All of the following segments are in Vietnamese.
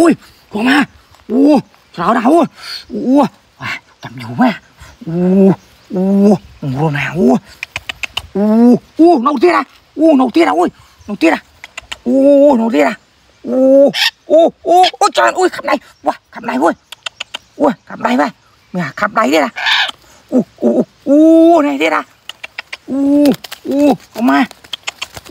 อุ้ยออกมาอู้สาวดาวอู้จับอยู่แม่อู้อู้อู้นะอู้อู้อู้นกเตี้ยนะอู้นกเตี้ยนะอุ้ยนกเตี้ยนะอู้นกเตี้ยนะอู้อู้อู้อู้จานอุ้ยขับไหนว้าขับไหนเว้ยอุ้ยขับไหนว้าเนี่ยขับไหนเนี่ยนะอู้อู้อู้ไหนเนี่ยนะอู้อู้ออกมา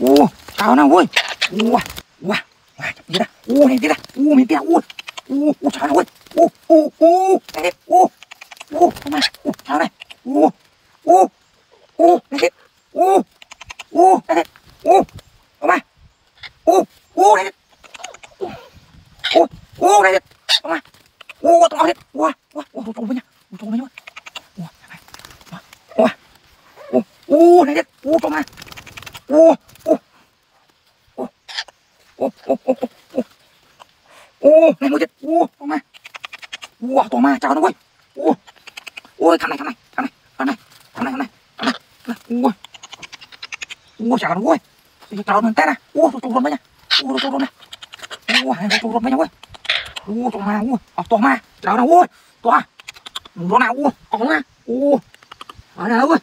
อู้เก่านะเว้ยอู้ว้า 哎，别的，我没别的，我没别的，我我我尝尝味，我我我哎我我他妈我尝来，我我我来点，我我来点，我他妈我我来点，我我来点，他妈我他妈的我我我我我不呢，我我不呢，我哎我我我来点。ô này mới chết. Ô con ma wow to ma, chào nó ơi ô. Ôi thằng này thằng này thằng này thằng này thằng này thằng này này. Ôi ôi chào nó ơi chào nó té à. Ô tụi luôn mấy nha. Ô tụi luôn này ô hai luôn mấy nha ơi ô to ma ô học to ma chào nó ơi to nó nào ô có ma ô ở nào ơi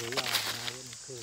Dữ rồi, này mình cười.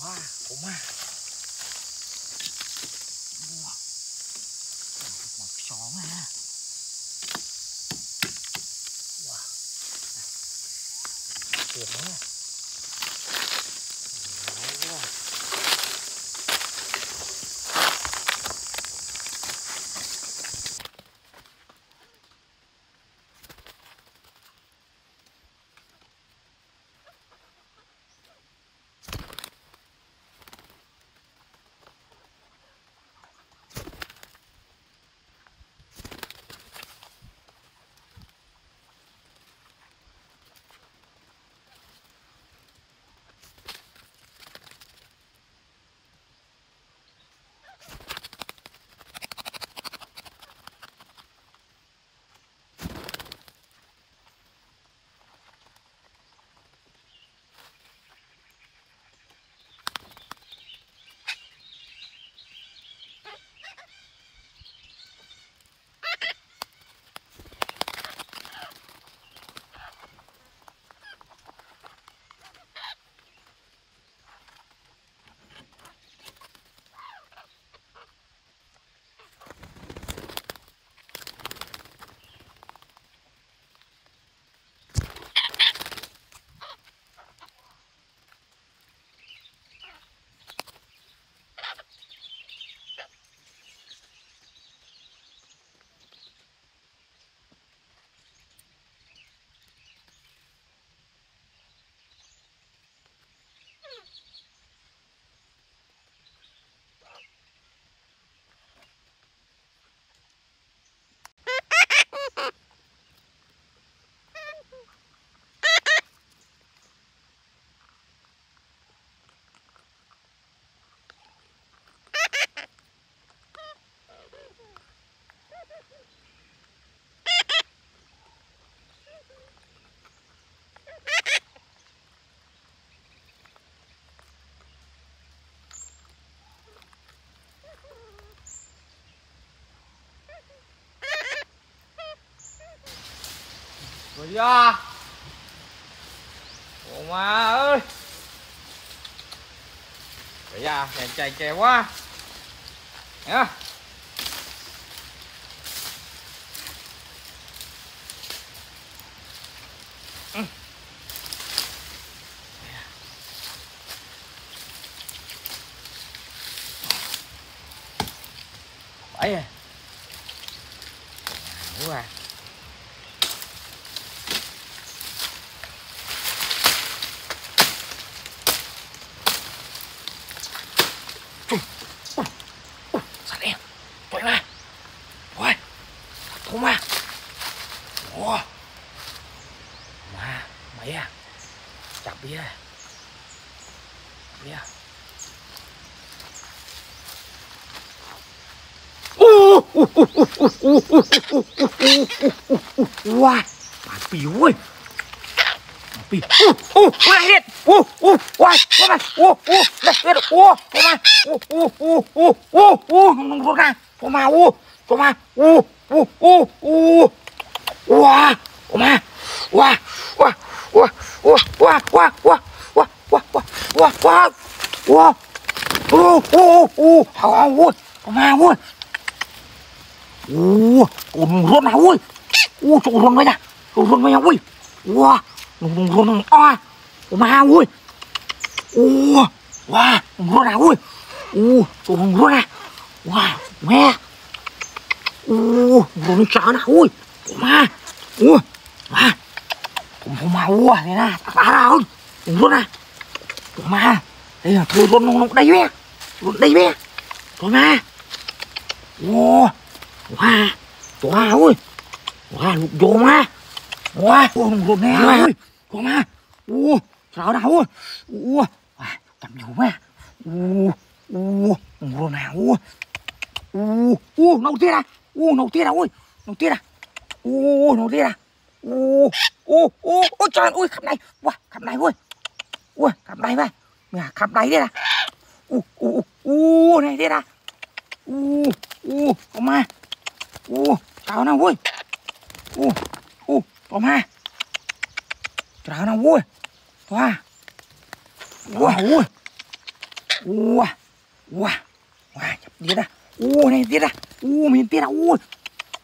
ว่าผมว่าบัวหมดสองนะว้าเกือบแล้ว Ôi da à. Ủa ma ơi Vậy da, chạy chạy chạy quá nhá, Ừ. Bảy à. Đúng rồi. À. Wow Bà biểu ơi Bà biểu Ô ô ô này điện Ô ô Wow Ô này Ô ô Này điện Ô Ô mà Ô ô ô ô ô ô Nó rốt ra Ô mà ô Ô mà Ô ô ô ô Wow Ô mà Wow Wow Wow Wow Wow Wow Wow Wow Wow Wow Wow Wow Ô ô ô Hào hào ôi Ô mà ôi ui ủn luôn này ui. Ui chỗ luôn mấy nha, chỗ luôn mấy nha ui. Ua luôn luôn o ủa mà ui. Ua wow luôn này ui. Ui chỗ luôn luôn này wow mẹ. Ui luôn chó này ui. Mà ui mà cũng mà ui, thế nè ta ra không luôn này mà đây là thôi luôn luôn đây bé. Luôn đây bé. Thôi mà ua Wah, wah, ui. Wah, lục vô ma. Wah, ui, lục nè. Ui, vô ma. Ui, sao đâu ui. Ui, cầm vô ma. Ui, ui, lục nè. Ui, ui, ui, nấu tiết à. Ui, nấu tiết à, ui. Nấu tiết à. Ui, nấu tiết à. Ui, ui, ui, ui, trời ui, cầm này. Wah, cầm này ui. Ui, cầm này mà. Nhà cầm này đi nè. Ui, ui, ui, này đi nè. Ui, ui, có ma. โอ้เจ้านะเว้ยโอ้โอ้ปอมฮะเจ้านะเว้ยว้าว้าโอ้ว้าว้าว้าจับดีนะโอ้นี่ดีนะโอ้มีดีนะโอ้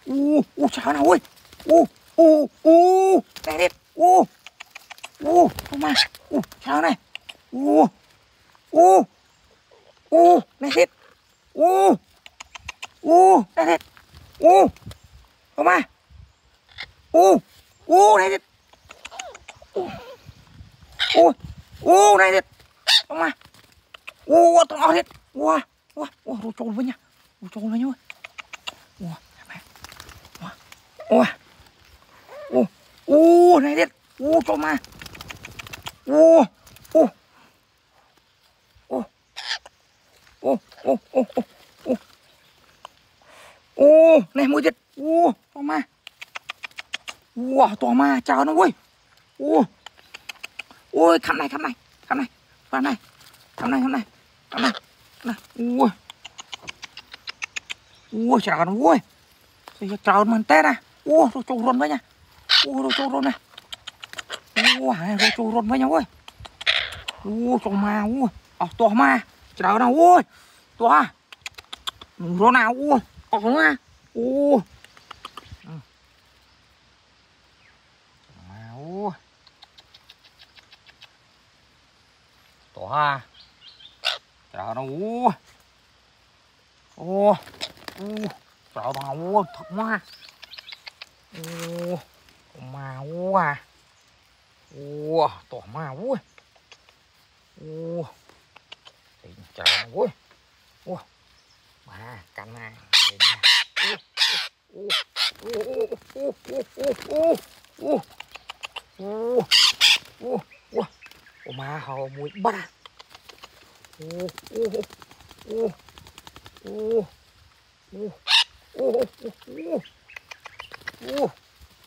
โอ้โอ้เจ้านะเว้ยโอ้โอ้โอ้ได้ดิโอ้โอ้ปอมฮะโอ้เจ้านะโอ้โอ้โอ้ได้ดิโอ้โอ้ได้ดิ u không à u u này thịt u u u này thịt không à u to thịt u u u rồi trồn với nha rồi trồn với nhau u u u u này thịt u trồn mà u u u u u u ô, này mũi tiết ô, to ma. Ua to ma, chào nó, ui. Ô. Ui khăm này khăm này khăm này khăm này khăm này khăm này khăm này này. Ui ui chào nó, ui. Bây chào mình tết à. Ui nó trâu rôn với nha. Ui nó trâu rôn này. Ui nó trâu rôn với nhau ui. Ui to ma, ui. Ờ to ma. Chào nó, ui. To. Rôn nào ui. ออกมาโอ้มาโอ้ตัวห้าเจ้าน้องโอ้โอ้โอ้เจ้าน้องโอ้ถักมาโอ้มาโอ้อะโอ้ตัวมาโอ้โอ้เจ้าโอ้โอ้มากันมา ui à ui to ma ui ui Tình chào ui ui ma cắn này lên nha ui ui ui ui ui ui ui ui ui ui ui ma hầu mũi bắt à ui ui ui ui ui ui ui ui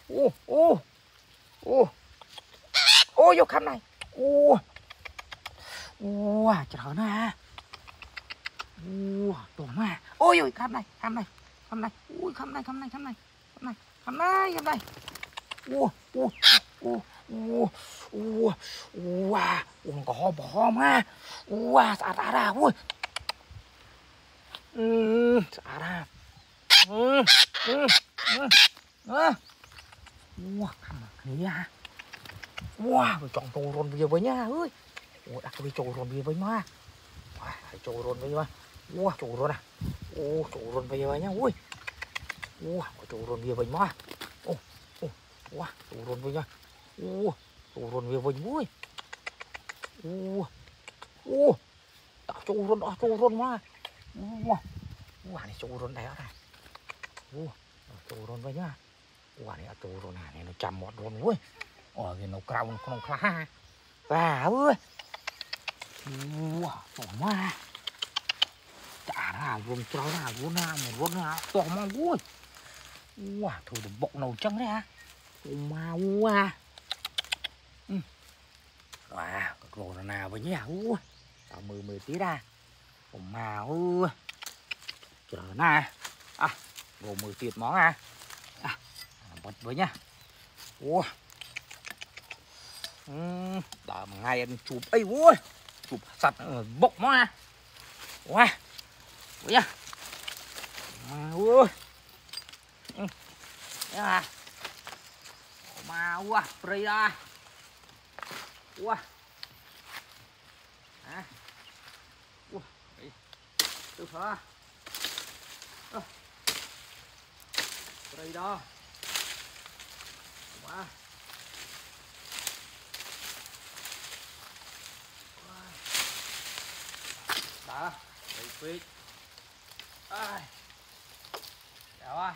ui ui ui ôi vô khăm này ui ui trời nè Ua, tổ ma. Ôi ôi, khám này, khám này, khám này. Ui, khám này, khám này, khám này. Khám này, khám này, khám này. Ua, ua, ua, ua, ua, ua, ua, có bò ma. Ua, xả ra ra, ui. Ừ, xả ra. Ừ, ừ, ừ, ừ. Ua, khám này, nha. Ua, chọn trâu rồn bia với nha, ơi. Ui, đặt cái trâu rồn bia với ma. Trâu rồn với ma ua chủ luôn à ô chủ luôn về vậy nhá. Ui. Ua chủ luôn về vậy mà ô ô, ua chủ luôn về nhá. Ua chủ luôn về vậy ui ua ua. Đó chủ luôn đó chủ luôn mà ua ua, này chủ luôn đấy này. Ua chủ luôn về nhá. Ua, này chủ luôn này này nó chầm một luôn ui ở cái nó cao nó không khá. Và ơi. Ua chủ mà ណាវងត្រោណាវងណាមរត់ណាតោះមកអូយវ៉ាធ្វើដំបុកនៅចឹងទេហ่าអូម៉ៅវ៉ាវ៉ាក៏គ្រូណាវិញហ่าអូយតើមើលមើលទៀតណាអូម៉ៅត្រោណាអ่ะគ្រូមើលទៀតហ្មងណាអ่ะបាត់វិញណាអូដើរមួយថ្ងៃអត់ជួបអីអូយជួបសត្វបុកហ្មងណាវ៉ា Ui da. À, ui. Ừ. Đó Mà prey ra. Ua. À. Ua. Từ phở. Prey đó. Quá. Wow. đó, đầy rồi. Được rồi.